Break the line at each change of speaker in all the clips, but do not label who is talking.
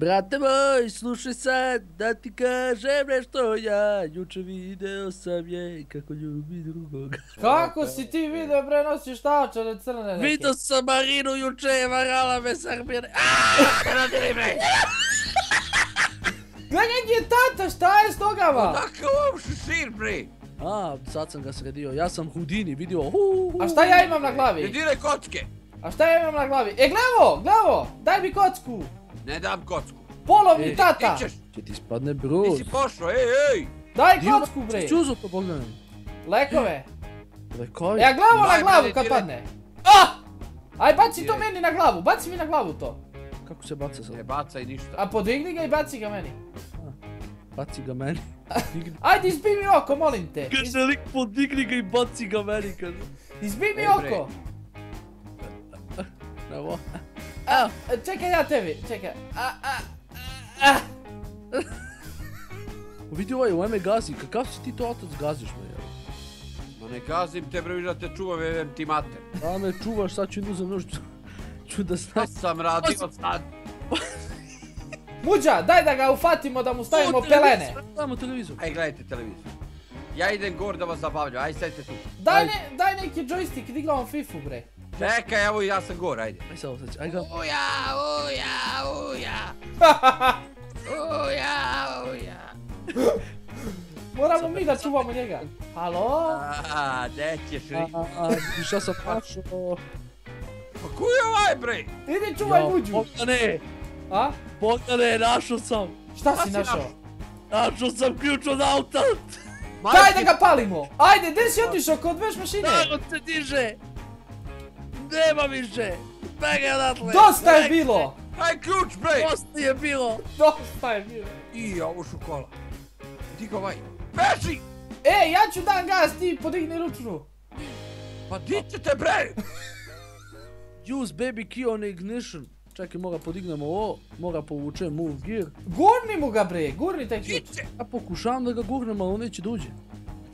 Brate moj, slušaj sad, da ti kažem nešto ja. Juče video sam je kako ljubi drugoga.
Kako si ti video bre nosiš taočare crne neke?
Vidio sam Marinu juče varala me s Arbine. Aaaa, radili bre!
Gledaj je tata, šta je s nogama?
Odakle ovom šešir, bre?
A, sad sam ga sredio, ja sam Houdini vidio. Hu, hu.
A šta ja imam na glavi?
diraj kocke.
A šta ja imam na glavi? E glavo, glavo, daj mi kocku.
Ne dam kocku.
Polovni
E,
tata.
Će ti spadne bruz.
ti si pošao, ej, ej.
Daj
Dio,
kocku bre.
Ti uzo to Bogdane?
Lekove.
Lekovi?
E, a glavo na glavu kad padne. Ah! Aj baci to meni na glavu, baci mi na glavu to.
Kako se baca
Ne
sad?
bacaj ništa.
A podigni ga i baci ga meni.
Baci ga meni. Digni.
Ajde izbi mi oko, molim te.
Kaže lik podigni ga i baci ga meni, kaže.
Izbi mi oko.
Evo.
Oh. Uh, check it out, Timmy. Check
it. А, а, а. Видела и ме гази. Какъв си ти това да
газиш, ме? Ма не газим те, бре, да те чувам, евем ти
мате. А, ме чуваш, са чудо за нужда. Чуда
сна.
Аз
съм радио сад.
Муджа, дай да ga ufatimo, da mu stavimo pelene.
Samo televizor.
Aj, gledajte televizor. Ja idem gor da vas zabavljam, aj sedite tu.
Daj, ne, daj neki joystick, igram Fifu, bre.
Čekaj, evo ja sam gor, ajde.
Aj sad, sad, aj ga.
Uja, uja, uja. Uja, uja.
Moramo mi da čuvamo njega. Halo?
A, gdje ćeš
A,
ri?
a, a, i šta sam našao?
Pa ko je ovaj, bre?
Idi čuvaj Muđu.
Bogdane,
A?
Bogdane, našao sam.
Šta si našao?
Našao sam ključ od auta.
Daj da ga palimo. Ajde, gdje si otišao kod veš mašine?
Nago se diže. Nema više. Daj ga odatle.
Dosta je bilo.
Daj ključ, bre!
Dosta je bilo.
Dosta je bilo.
I ovo šokola. Ti ga ovaj. Beži!
E, ja ću dan gas, ti podigni ručnu.
Pa di ćete, bre?
Use baby key on ignition. Čekaj, mora podignemo ovo, mora povučem move gear.
Gurni mu ga bre, gurni taj ključ.
će?
Ja pokušavam da ga gurnem, ali on neće da uđe.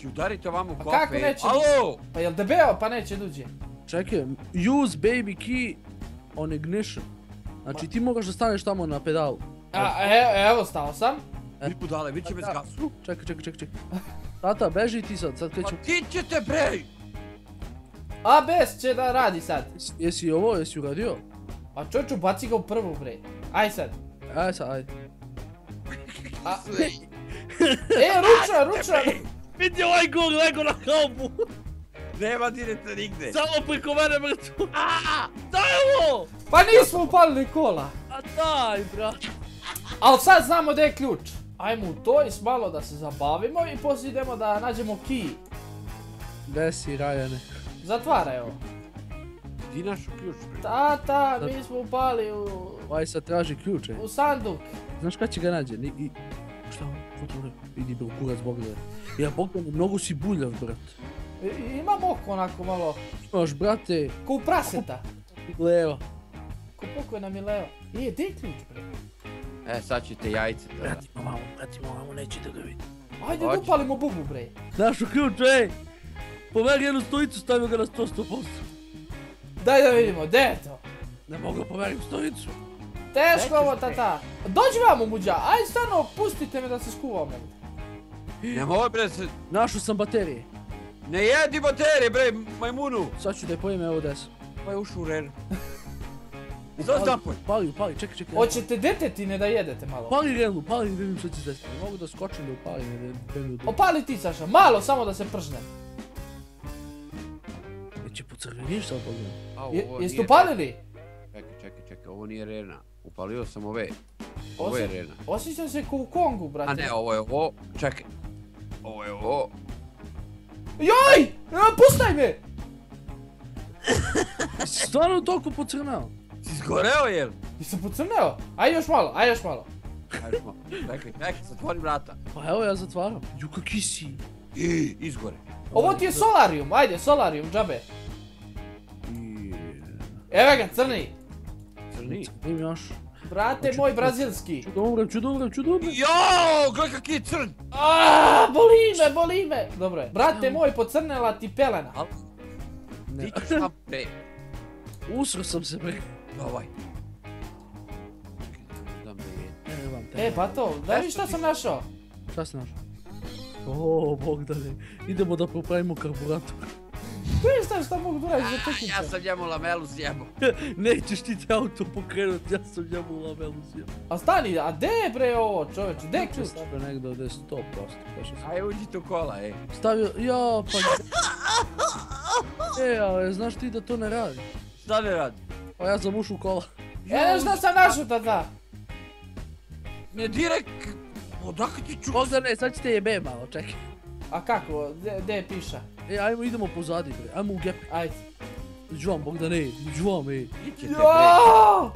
Ću udariti ovamo u
Pa
kofe.
kako neće?
Alo!
Pa jel debeo pa neće duđe?
Čekaj, use baby key on ignition. Znači ti moraš da staneš tamo na pedalu.
A, e, evo stao sam.
Vi budale, vi će bez gasu.
Čekaj, čekaj, čekaj, čekaj. Tata, beži ti sad, sad
Pa
kreću.
di ćete, bre?
ABS će da radi sad.
Jesi ovo, jesi uradio?
A čoču, baci ga u prvu bre. Aj sad.
Aj sad, ajde.
A, e, ručna, ručna.
Vidi ovaj gol, lego na halbu.
Nema direte nigde.
Samo preko mene mrtvo. Daj ovo!
Pa nismo upalili kola.
A daj, brat.
Ali sad znamo gdje je ključ. Ajmo u toys malo da se zabavimo i poslije idemo da nađemo key.
Gde si, Rajane?
Zatvaraj ovo.
Di našu ključ?
Tata, mi smo upali u,
Ovaj sad traži ključe.
u sanduk.
Znaš kada će ga nađe? Ni, i... Šta? Idi bre, u kurac Bogdane. Ja, Bogdane, mnogo si buljav, brat.
Imam oko onako malo,
Imaš, brate,
ko u praseta.
leva.
Ko pokojna Mileva. Je, gdje je ključ bre?
E, sad ćete jajce tada.
Pratimo vamo, pratimo vamo, neće da ga vidi.
Ajde
Hoće.
upalimo bubu bre.
Našu ključ, ej! Pomeri jednu stojicu, stavimo ga na 100 100%.
Daj da vidimo, gdje je to?
Ne mogu pomerim stojicu.
Teško ovo tata. Dođi vamo muđa, aj stvarno pustite me da se skuvamo.
Nemoj, bre, se...
Našao sam baterije.
Ne jedi baterije, bre, majmunu.
Sad ću da je pojem evo des.
Pa je ušao u renu. Izlazi napoj.
Pali, pali, čekaj, čekaj.
Hoćete detetine da jedete malo?
Pali renu, pali da vidim što će desiti. Ne mogu da skočim da upalim, da
Opali ti Saša, malo samo da se pržne.
Neće pocrveniš sad pogledam.
A,
Je,
ovo
jeste upalili?
Čekaj, čekaj, čekaj, ovo nije rena. Upalio sam ove. Ovo je rena.
Osjećam se ko u Kongu, brate.
A ne, ovo je ovo. Čekaj. Ovo je ovo.
Joj! Pustaj me!
Stvarno toliko pocrnao?
Si zgoreo, jel?
Nisam pocrneo. Aj još malo, aj još malo.
Ajde, malo. Čekaj, čekaj, zatvori vrata.
Pa evo ja zatvaram. Ju kaki si.
I, izgore.
Ovo ti je solarium, ajde, solarium, džabe. Evo ga, crni.
Crni.
Im još.
Brate moj brazilski.
Ću ću da umrem, ću da umrem.
Jo, gledaj kak je crn.
Aaaa, boli me, boli me. Dobro je. Brate moj, pocrnela ti pelena.
Al,
Ne.
ti ćeš tam, bre.
Usro sam se bre.
Ovaj.
E, pa to, daj mi šta sam našao.
Šta si našao? O, Bogdane, idemo da popravimo karburator.
Tu je šta mogu da radiš za.
Ja sam njemu lamelu sjebo.
Nećeš ti te auto pokrenut, ja sam njemu lamelu sjeo.
A stani, a de je bre ovo čoveče, de je ključ?
Stavio negdje ovdje 100%, kaže se.
Aj uđi u kola, ej.
Stavio, ja pa... E, ali znaš ti da to ne radi?
Šta ne radi?
Pa ja sam ušao u kola.
E, šta sam našao tada?
Ne direkt... Odakle ti ču...
Bogdane, sad ćete jebe malo, čekaj.
A kako, de, de je piša?
E, ajmo, idemo pozadi, bre. Ajmo u gep.
Ajde.
Iđu vam, Bogdane, iđu vam, ej.
Jo!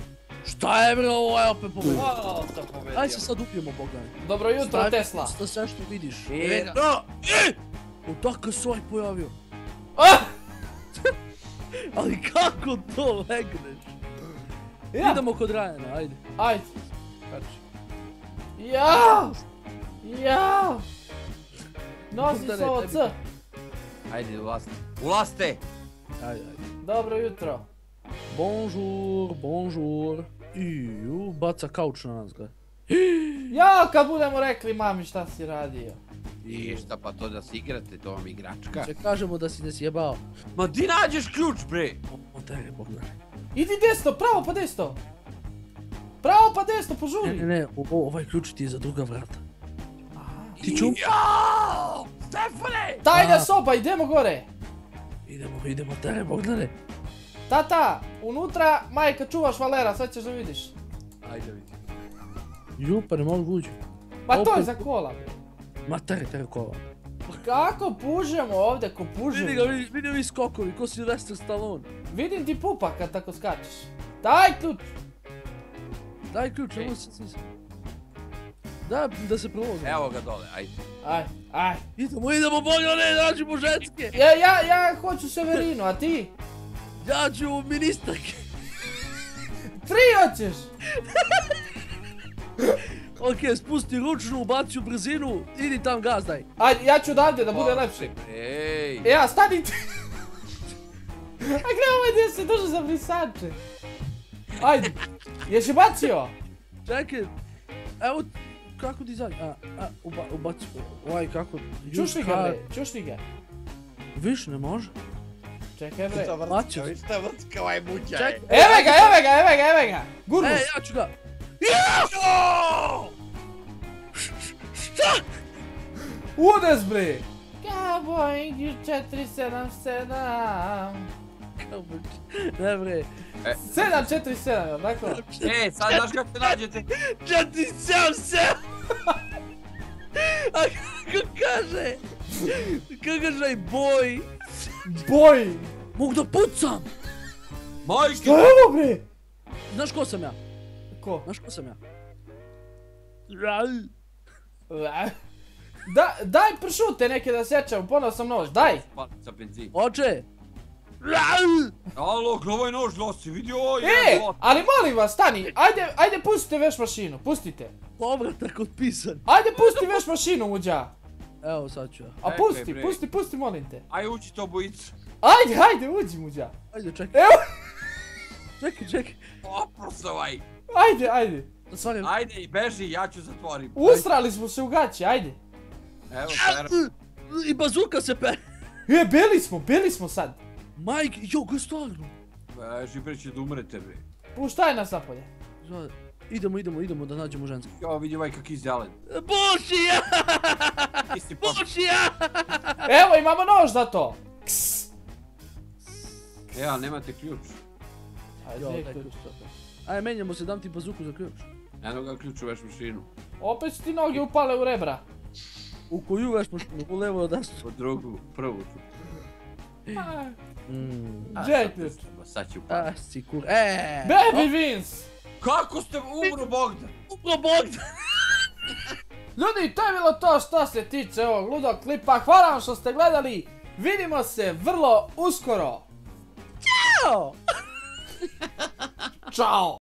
Šta je, bre, ovo je opet pobedio.
O, to pobedio.
Ajde se sad upijemo, Bogdane.
Dobro jutro
Stavi
Tesla.
Sa sve što vidiš.
E,
ga.
no! E!
Odakle se ovaj pojavio?
Ah!
Ali kako to legneš?
Ja,
Idemo kod Rajana, ajde.
ajde.
Kači.
Ja! Ja! Nosi se ovo C.
Ajde, ulaste. Ulaste!
Ajde, ajde.
Dobro jutro.
Bonjour, bonjour. Iju, baca kauč na nas, gledaj.
Ja, kad budemo rekli mami šta si radio.
I šta pa to da se igrate, to vam igračka.
Če kažemo da si ne sjebao.
Ma di nađeš ključ, bre?
O, tere, Bogdane.
Idi desno, pravo pa desno. Pravo pa desno,
Ne, ne,
požuri.
ne, o, o, ovaj ključ ti je za druga vrata.
Aha.
Ti čum?
Jao! Stefane!
Tajna soba, idemo gore.
Idemo, idemo, tere, Bogdane.
Tata, unutra, majka čuvaš Valera, sad ćeš da vidiš.
Ajde vidi.
Ju, pa ne mogu uđi.
Pa to je za kola.
Ma tere, tere kola.
Pa kako pužemo ovdje, ko
Vidi ga,
pužemo?
vidi, vidi ovi skokovi, ko Sylvester Stallone.
Vidim ti pupa kad tako skačeš. Daj ključ.
Daj ključ, ovo se sisa. Da, da se provozi.
Evo ga dole, ajde.
Aj, aj.
Idemo, idemo, Bogdane, nađemo ženske.
Ja, ja, ja hoću Severinu, a ti?
Ja ću ministarke.
Tri hoćeš.
Ok, spusti ručnu, ubaci u brzinu, idi tam gazdaj.
Ajde, ja ću odavde da bude lepše.
Ej!
Ja, stani ti. A gle ovaj gdje se duže za brisače. Ajde. Jesi bacio?
Čekaj, evo, kako ti zadnji, a, a, uba, ubaci, ovaj kako,
Čušni ga
ka-
bre, čušni ga.
Viš, ne može.
Čekaj bre.
Bacio.
Šta vrtka ovaj muća
Čekaj.
je?
Evo ga, evo ga, evo ga, evo ga. Gurnus.
E, ja ću ga.
Jao!
Udes bre. Cowboy 477.
Ne bre.
747, jel tako?
E, sad znaš kako se nađete?
Četiri sam se. A kako kaže? Kako kaže boj?
Boj.
Mogu da pucam.
Majke!
Šta je ovo bre?
Znaš ko sam ja?
Ko?
Znaš ko sam ja?
Da, daj pršute neke da sečem, ponao sam nož, daj.
Oče.
Alo, ovaj nož nosi, vidi ovo je
E, ali molim vas, stani, ajde, ajde pustite veš mašinu, pustite.
Povratak otpisan.
Ajde pusti veš mašinu, muđa.
Evo sad ću ja.
A pusti, pusti, pusti, molim te.
Aj uči to bojicu.
Ajde, ajde, uđi, muđa.
Ajde, čekaj.
Evo,
Čekaj, čekaj.
Oprosovaj.
ajde, ajde.
Stvarno.
Ajde i beži, ja ću zatvorim.
Usrali smo se u gaće, ajde.
Evo, pera.
I bazuka se pe.
E, bili smo, bili smo sad.
Majke, jo, go stvarno.
Beži, bre, će da umrete, bre.
Puštaj nas napolje.
Zva- Idemo, idemo, idemo da nađemo žensku.
Jo, vidi ovaj kak izjelen.
Bošija!
Poš...
Bošija!
Evo, imamo nož za to. Ks.
E, ali nemate ključ.
Ajde,
Jo,
daj ključ.
Ajde, menjamo se, dam ti bazuku za ključ.
Eno ga ključ u veš mašinu.
Opet su ti noge upale u rebra.
U koju veš mašinu, u levo od desno.
U drugu, prvu tu.
Mm.
A,
je
sad ću pa.
A, si kur... E!
Baby Vince!
Kako ste umro Bogdan?
Upro Bogdan!
Ljudi, to je bilo to što se tiče ovog ludog klipa. Hvala vam što ste gledali. Vidimo se vrlo uskoro.
Ćao!
Ćao!